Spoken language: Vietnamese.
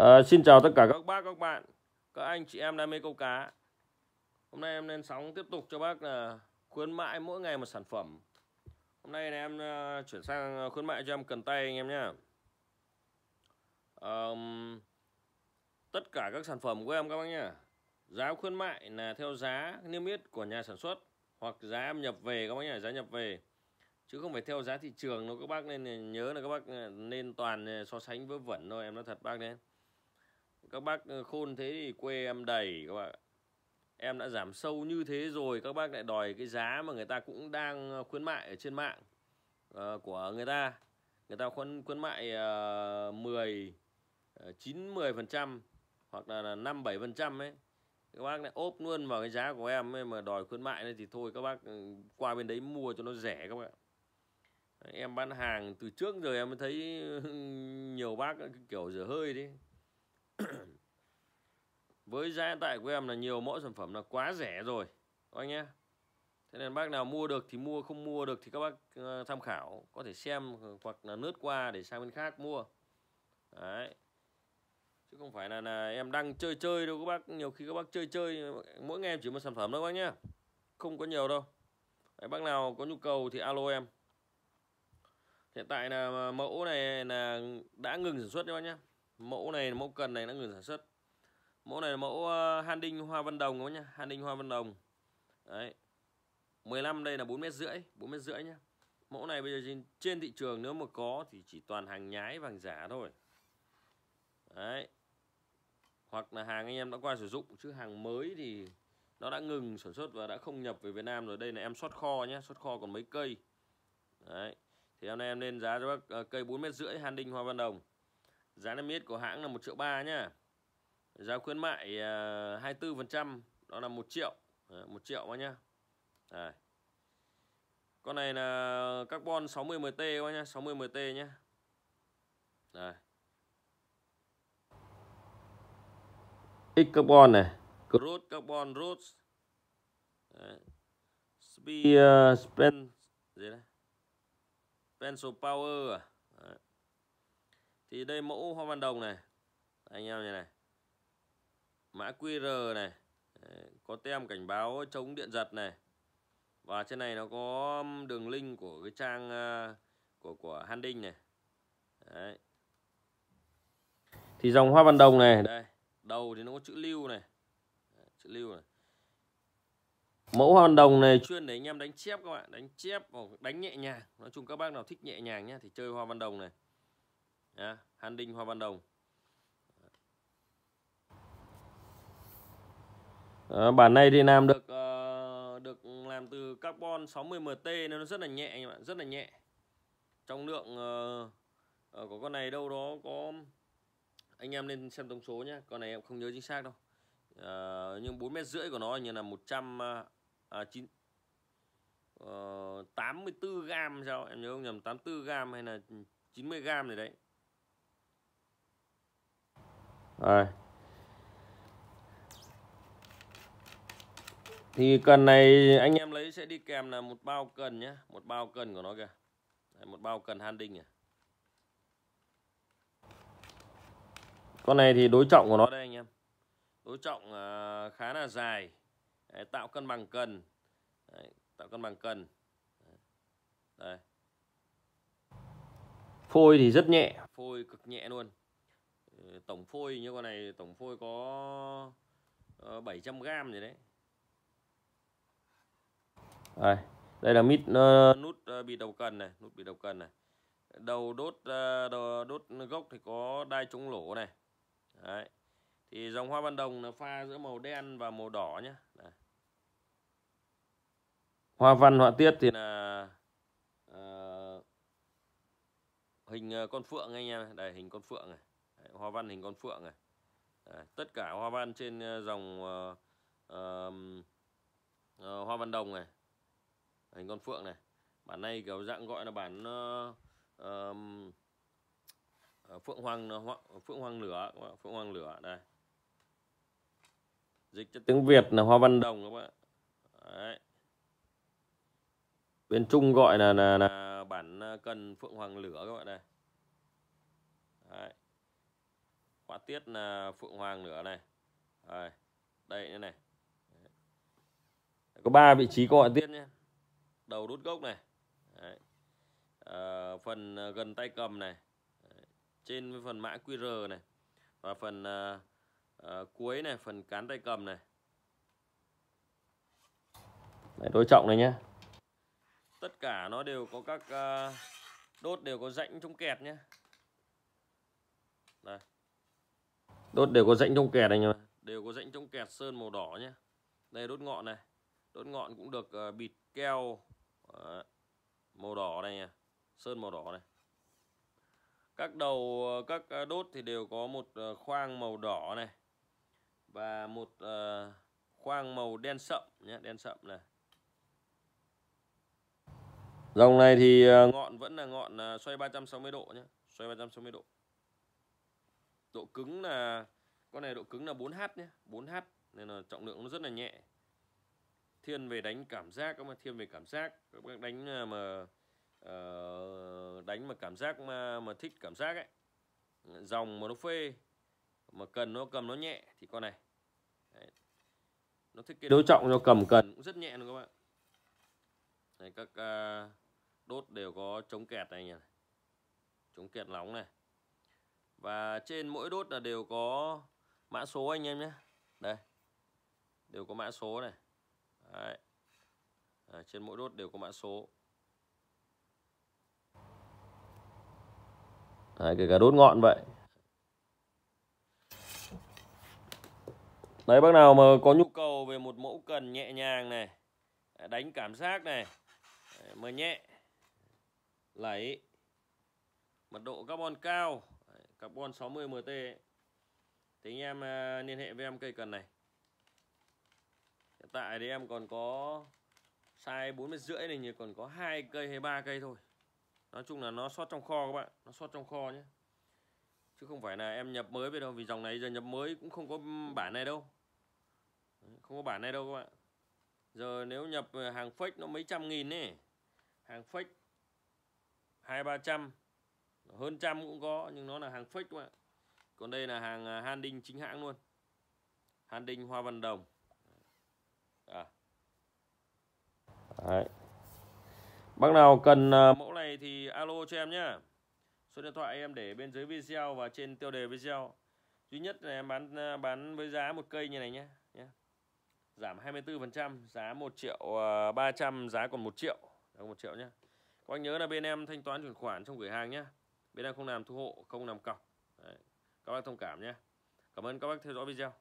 À, xin chào tất cả các bác các bạn. Các anh chị em đam mê câu cá. Hôm nay em lên sóng tiếp tục cho bác là khuyến mại mỗi ngày một sản phẩm. Hôm nay này em uh, chuyển sang khuyến mại cho em cần tay anh em nhé um, tất cả các sản phẩm của em các bác nhé giá khuyến mại là theo giá niêm yết của nhà sản xuất hoặc giá em nhập về các bác nhé giá nhập về. Chứ không phải theo giá thị trường đâu các bác nên nhớ là các bác ờ, nên toàn so sánh với vẩn thôi em nói thật bác nên các bác ờ, khôn thế thì quê em đầy các bạn em đã giảm sâu như thế rồi các bác lại đòi cái giá mà người ta cũng đang ờ, khuyến mại ở trên mạng uh, của người ta. Người ta khuyến khuyến mại uh, 10 uh, 9 10 phần trăm hoặc là 5 7 phần trăm ấy. Các bác lại ốp luôn vào cái giá của em ấy mà đòi khuyến mại này thì thôi các bác ừ, qua bên đấy mua cho nó rẻ các bạn em bán hàng từ trước giờ em mới thấy ừ, nhiều bác kiểu dở hơi đấy với giá hiện tại của em là nhiều mẫu sản phẩm là quá rẻ rồi các anh nhé. Thế nên bác nào mua được thì mua không mua được thì các bác ờ, tham khảo có thể xem ờ, hoặc là lướt qua để sang bên khác mua. Đấy. Chứ không phải là, là em đang chơi chơi đâu các bác nhiều khi các bác chơi chơi mỗi ngày em chỉ một sản phẩm đâu các bác nhé. Không có nhiều đâu. Đấy, bác nào có nhu cầu thì alo em. Hiện tại là mẫu này là đã ngừng sản xuất các bác nhé mẫu này mẫu cần này đã ngừng sản xuất. Mẫu này là mẫu ờ, handing han đinh hoa văn đồng các nhá? Han đinh hoa văn đồng. Đấy. 15 đây là 4 mét rưỡi 4 mét rưỡi nhá. Mẫu này bây giờ trên, trên thị trường nếu mà có thì chỉ toàn hàng nhái vàng giả thôi. Đấy. Hoặc là hàng anh em đã qua sử dụng chứ hàng mới thì nó đã ngừng sản xuất và đã không nhập về Việt Nam rồi. Đây là em xuất kho nhé xuất kho còn mấy cây. Đấy. Thì hôm nay em lên giá cho bác ờ, cây 4 mét rưỡi han đinh hoa văn đồng giá niêm yết của hãng là 1 triệu 3 nhá. Giá khuyến mại à, 24% đó là 1 triệu. 1 triệu quá nhá. À. con này là carbon 60 mt quá nhá 60 mt nhá. À. X carbon này Crude carbon roots. Speed uh, spen gì đây pencil power à thì đây mẫu hoa văn đồng này. Anh em như này. Mã QR này. Có tem cảnh báo chống điện giật này. Và trên này nó có đường link của cái trang à, của của Handing này. Đấy. thì dòng hoa văn đồng này, đây, đầu thì nó có chữ lưu này. Chữ lưu này. Mẫu hoa văn đồng này chuyên để anh em đánh chép các bạn, đánh chép hoặc đánh nhẹ nhàng. Nói chung các bác nào thích nhẹ nhàng nhá, thì chơi hoa văn đồng này à, Hàn Đinh hoa văn đồng. À, bản này thì làm được uh, được làm từ carbon 60 mt nên nó rất là nhẹ anh bạn rất là nhẹ. Trong lượng uh, của con này đâu đó có anh em nên xem tổng số nhé con này em không nhớ chính xác đâu. Uh, nhưng bốn mét rưỡi của nó như là 100 uh, à, 9 uh, 84 gram sao em nhớ không nhầm 84 gram hay là 90 gram này đấy rồi. Thì cần này anh em lấy sẽ đi kèm là một bao cần nhé một bao cần của nó kìa. Đấy, một bao cần han đinh à con này thì đối trọng của nó đây anh em. Đối trọng uh, khá là dài. Đấy, tạo cân bằng cần. Đấy, tạo cân bằng cần. Đây phôi thì rất nhẹ. Phôi cực nhẹ luôn tổng phôi như con này tổng phôi có ờ, 700 g gì đấy đây, đây là mít uh, nút ờ, uh, bị đầu cần này, nút bị đầu cần này. Đầu đốt uh, đầu đốt gốc thì có đai chống lỗ này. Đấy. Thì dòng hoa văn đồng là pha giữa màu đen và màu đỏ nhé. Đây. Hoa văn họa tiết thì là uh, hình con phượng anh em, đây hình con phượng này. Đấy, hoa văn hình con phượng này. Đấy, tất cả hoa văn trên ờ, dòng uh, uh, uh, hoa văn đồng này hình con phượng này bản này kiểu dạng gọi là bản uh, uh, phượng hoàng phượng hoàng lửa phượng hoàng lửa đây dịch cho tiếng việt là hoa văn đồng các bạn Đấy. bên trung gọi là, là, là bản cần phượng hoàng lửa các bạn đây Đấy họa tiết là phượng hoàng nữa này. Đây, đây nữa này. Có ba vị trí có họa tiết nhé. Đầu đốt gốc này. Đấy. À, phần ờ, gần tay cầm này. Đấy. trên phần mã QR này. Và phần à, à, cuối này phần cán tay cầm này. Đấy, đối trọng này nhé. Tất cả nó đều có các đốt đều có rãnh chống kẹt nhé. Đây đốt đều có rãnh trong kẹt anh ạ. đều có rãnh trong kẹt sơn màu đỏ nhé đây, đốt ngọn này. Đốt ngọn cũng được ờ, bịt keo ờ, màu đỏ này nha. Sơn màu đỏ này. Các đầu ờ, các đốt thì đều có một khoang màu đỏ này và một khoang màu đen sậm nhé đen sậm này. Dòng này thì ngọn vẫn là ngọn xoay 360 độ nhé xoay 360 độ độ cứng là con này độ cứng là 4H nhé 4H nên là trọng lượng nó rất là nhẹ. Thiên về đánh cảm giác các bạn thiên về cảm giác. Các bác đánh à, mà uh, đánh mà cảm giác mà mà thích cảm giác ấy. Dòng mà nó phê mà cần nó cầm nó nhẹ thì con này. Đấy. nó thích cái đối trọng cho cầm cần cũng rất nhẹ luôn các bạn. Đấy, các uh, đốt đều có chống kẹt này nhỉ. Chống kẹt nóng này và trên mỗi đốt là đều có mã số anh em nhé. Đây đều có mã số này. Đấy. À, trên mỗi đốt đều có mã số. Đấy, kể cả đốt ngọn vậy. Đấy bác nào mà có nhu cầu về một mẫu cần nhẹ nhàng này Đánh cảm giác này Mà nhẹ Lẩy Mật độ carbon cao Carbon 60 MT Thì anh em à, liên hệ với em cây cần này. Hiện tại thì em còn có size 4 mét rưỡi này thì còn có hai cây hay ba cây thôi. Nói chung là nó sót trong kho các bạn, Nó sót trong kho nhé. Chứ không phải là em nhập mới về đâu, Vì dòng này giờ nhập mới cũng không có bản này đâu. Không có bản này đâu các bạn. Giờ nếu nhập hàng fake nó mấy trăm nghìn nè Hàng fake hai ba trăm. Hơn trăm cũng có, Nhưng nó là hàng fake các bạn Còn đây là hàng à, Handing chính hãng luôn. Handing Hoa Văn Đồng. À. Đấy. Bác nào cần à, mẫu này thì alo cho em nhé Số điện thoại em để bên dưới video và trên tiêu đề video. Duy nhất là em bán à, bán với giá một cây như này nhé nhé Giảm 24% Giá 1 triệu 300 Giá còn 1 triệu. Giá 1 triệu nhé Các anh nhớ là bên em thanh toán chuyển khoản trong gửi hàng nhé Bên em không làm thu hộ, Không làm cọc. Đấy. Các bác thông cảm nhé. Cảm ơn các bác theo dõi video.